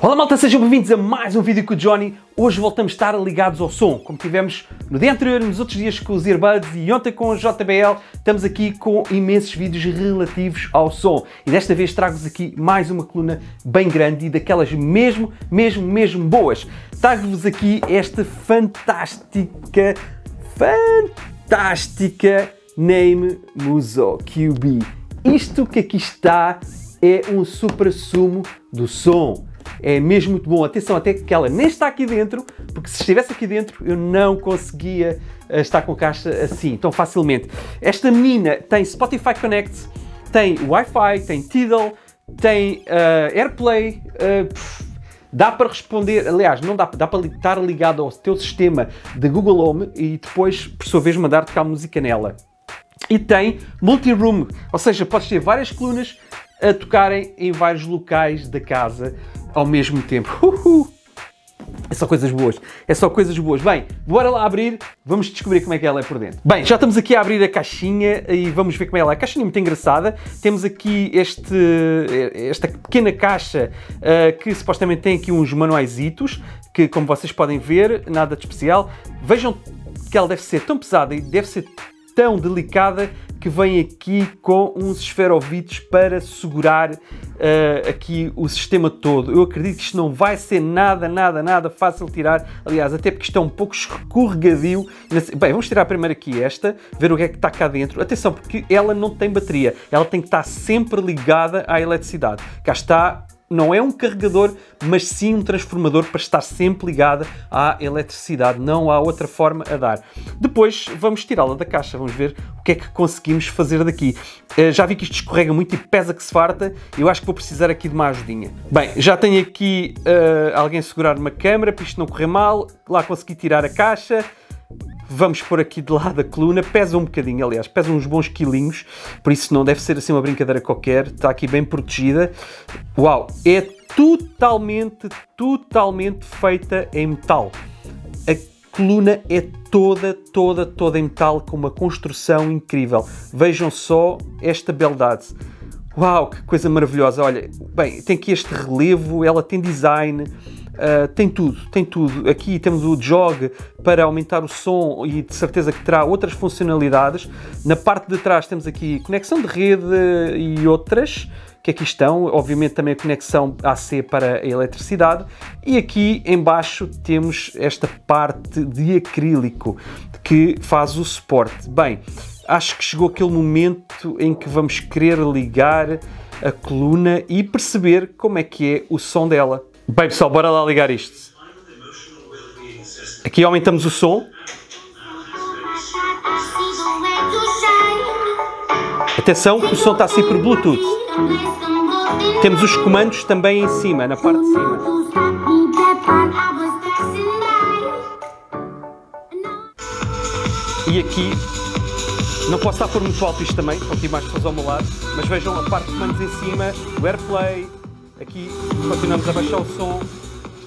Olá malta, sejam bem-vindos a mais um vídeo com o Johnny. Hoje voltamos a estar ligados ao som, como tivemos no dia anterior, nos outros dias com os earbuds e ontem com o JBL, estamos aqui com imensos vídeos relativos ao som. E desta vez trago-vos aqui mais uma coluna bem grande e daquelas mesmo, mesmo, mesmo boas. Trago-vos aqui esta fantástica, fantástica Name Muso QB. Isto que aqui está é um supra-sumo do som é mesmo muito bom. Atenção, até que ela nem está aqui dentro, porque se estivesse aqui dentro eu não conseguia uh, estar com a caixa assim, tão facilmente. Esta menina tem Spotify Connect, tem Wi-Fi, tem Tidal, tem uh, AirPlay, uh, Dá para responder, aliás, não dá, dá para estar ligado ao teu sistema de Google Home e depois, por sua vez, mandar tocar música nela. E tem multi-room, ou seja, podes ter várias colunas a tocarem em vários locais da casa ao mesmo tempo. Uhul. É só coisas boas. É só coisas boas. Bem, bora lá abrir. Vamos descobrir como é que ela é por dentro. Bem, já estamos aqui a abrir a caixinha e vamos ver como é ela é. A caixinha é muito engraçada. Temos aqui este, esta pequena caixa uh, que supostamente tem aqui uns manuaizitos que, como vocês podem ver, nada de especial. Vejam que ela deve ser tão pesada e deve ser tão delicada que vem aqui com uns esferovites para segurar uh, aqui o sistema todo. Eu acredito que isto não vai ser nada, nada, nada fácil tirar. Aliás, até porque isto é um pouco escorregadio. Bem, vamos tirar primeiro aqui esta, ver o que é que está cá dentro. Atenção, porque ela não tem bateria. Ela tem que estar sempre ligada à eletricidade. Cá está não é um carregador, mas sim um transformador para estar sempre ligada à eletricidade. Não há outra forma a dar. Depois vamos tirá-la da caixa, vamos ver o que é que conseguimos fazer daqui. Uh, já vi que isto escorrega muito e pesa que se farta. Eu acho que vou precisar aqui de uma ajudinha. Bem, já tenho aqui uh, alguém segurar uma câmera para isto não correr mal. Lá consegui tirar a caixa. Vamos pôr aqui de lado a coluna, pesa um bocadinho, aliás, pesa uns bons quilinhos, por isso não deve ser assim uma brincadeira qualquer, está aqui bem protegida. Uau, é totalmente, totalmente feita em metal. A coluna é toda, toda, toda em metal, com uma construção incrível. Vejam só esta beldade. Uau, que coisa maravilhosa! Olha, bem, tem aqui este relevo, ela tem design, Uh, tem tudo, tem tudo. Aqui temos o jog para aumentar o som e de certeza que terá outras funcionalidades. Na parte de trás temos aqui conexão de rede e outras que aqui estão. Obviamente também a conexão AC para a eletricidade. E aqui embaixo temos esta parte de acrílico que faz o suporte. Bem, acho que chegou aquele momento em que vamos querer ligar a coluna e perceber como é que é o som dela. Bem pessoal, bora lá ligar isto. Aqui aumentamos o som. Atenção, o som está assim por Bluetooth. Temos os comandos também em cima, na parte de cima. E aqui, não posso estar por muito alto isto também, aqui mais pessoas ao meu lado, mas vejam a parte de comandos em cima, o AirPlay, Aqui continuamos a baixar o som.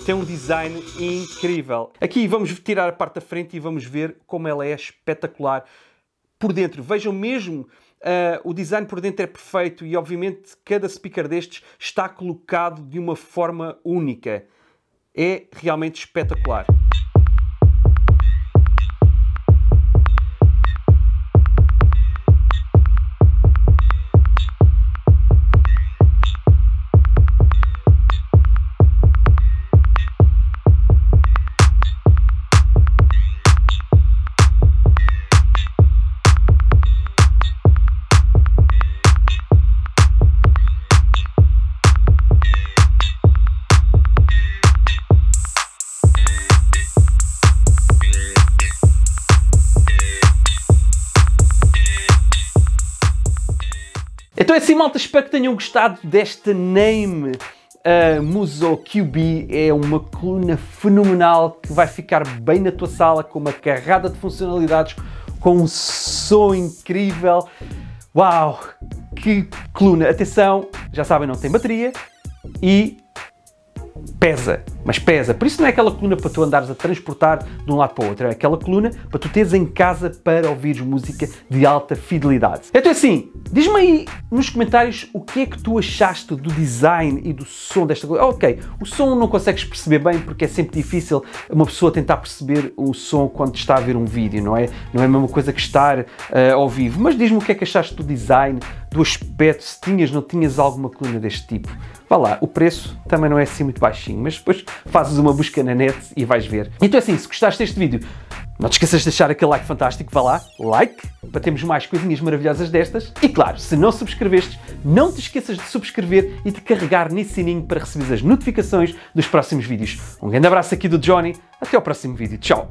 Tem um design incrível. Aqui vamos tirar a parte da frente e vamos ver como ela é espetacular por dentro. Vejam mesmo Uh, o design por dentro é perfeito e, obviamente, cada speaker destes está colocado de uma forma única. É realmente espetacular. Então é assim, malta, espero que tenham gostado desta name. A Muso QB é uma coluna fenomenal que vai ficar bem na tua sala com uma carrada de funcionalidades, com um som incrível. Uau, que coluna! Atenção, já sabem, não tem bateria e pesa, mas pesa. Por isso não é aquela coluna para tu andares a transportar de um lado para o outro, é aquela coluna para tu teres em casa para ouvires música de alta fidelidade. Então assim, diz-me aí nos comentários o que é que tu achaste do design e do som desta coisa. Ok, o som não consegues perceber bem porque é sempre difícil uma pessoa tentar perceber o som quando está a ver um vídeo, não é? Não é a mesma coisa que estar uh, ao vivo. Mas diz-me o que é que achaste do design, do aspecto, se tinhas, não tinhas alguma coluna deste tipo. Vá lá, o preço também não é assim muito baixinho, mas depois fazes uma busca na net e vais ver. Então assim, se gostaste deste vídeo, não te esqueças de deixar aquele like fantástico, vá lá, like, para termos mais coisinhas maravilhosas destas. E claro, se não subscrevestes, não te esqueças de subscrever e de carregar nesse sininho para receber as notificações dos próximos vídeos. Um grande abraço aqui do Johnny, até ao próximo vídeo, tchau!